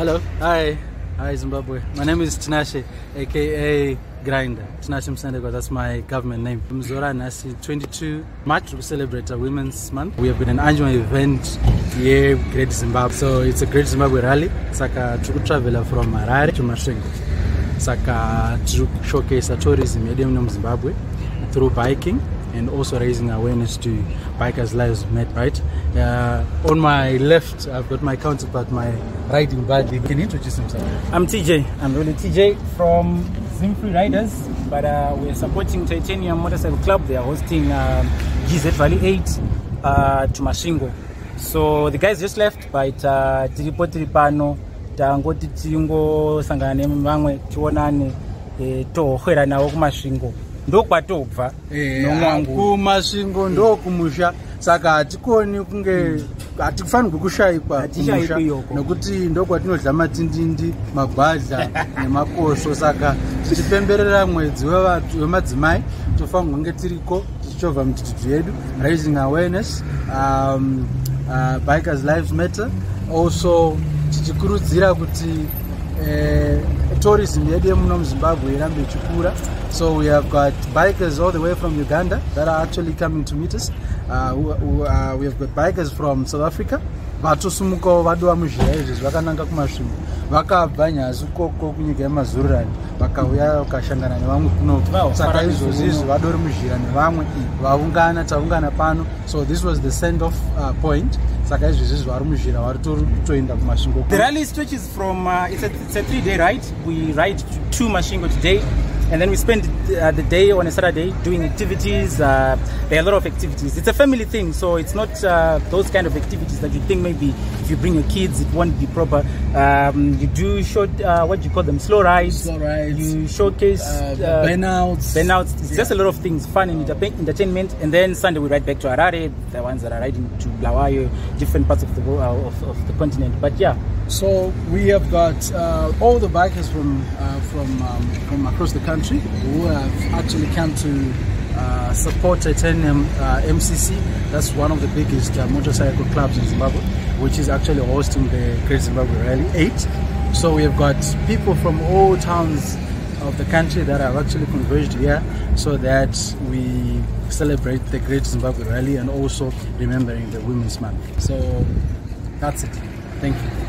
Hello. Hi. Hi, Zimbabwe. My name is Tinashe, aka Grinder. Tinashe Msendeko, that's my government name. Mzora Nasi, 22 March, we celebrate a Women's Month. We have been an annual event here, Great Zimbabwe. So it's a Great Zimbabwe rally. Saka tiri traveler from Harare to Masvingo. Saka tiri showcase of tourism yedu muno muZimbabwe through biking and also raising awareness to bikers lives matter right uh, on my left i've got my counterpart my riding buddy can you introduce himself I'm TJ. I'm really TJ from Zimfree Riders, but uh, we're supporting Titanium Motorcycle Club. They are hosting um, GZ Rally 8 uh, to Masvingo. So the guys just left, but uh, tiripo tiri pano tangoti tingosangana nevamwe tionane eh, tohwera navo kumasvingo ndokwatobva. Nomwangu. kumasvingo ndo kumusha saka hatikoni kunge hatifanirwi kushayikwa kumusha. nokuti ndokwatinoodla matindindi magwadla nemakoso. Saka tichipemberera mwedzi wemadzimai tofanirwa kunge tiriko tichichovha mititutu yedu. Raising awareness um, uh, bikers lives matter. Also tichikurudzira kuti eh, tourism yedu yemuno muzimbabwe irambe ichikura. So we have got bikers all the way from uganda that are actually coming to meet us. Uh, who, who, uh, we have got bikers from south africa. Vatosumukawo vadova muzhira izvi vakananga kumasvingo vakabva nyasi ukoko kunyika yemazururani vakauya vakashangana nevamwe kunoko Wow, saka izvozvi izvi vadori muzhira nevamwe vaungana taungana pano so this was the send off uh, point saka izvozvi izvi vari muzhira vari tori kutoenda kumasvingo The rally stretches from, uh, it's, a, it's a three day ride. We ride to, to Masvingo today, and then we spend uh, the day on a Saturday doing activities. Uh, there are a lot of activities. It's a family thing, so it's not uh, those kind of activities that you think maybe if you bring your kids, it won't be proper. Um, you do short, uh, what do you call them, slow rides. Slow rides. You showcase uh, uh, burnouts. Burnouts. It's just a lot of things, fun and entertain- entertainment. And then Sunday we ride back to Harare, the ones that are riding to Bulawayo, different parts of the world, uh, of, of the continent. But yeah, So we have got uh, all the bikers from uh, from um, from across the country who have actually come to uh, support Titanium uh, MCC. That's one of the biggest uh, motorcycle clubs in Zimbabwe, which is actually hosting the Great Zimbabwe Rally 8. So we have got people from all towns of the country that have actually converged here so that we celebrate the Great Zimbabwe Rally and also remembering the Women's Month. So that's it. Thank you.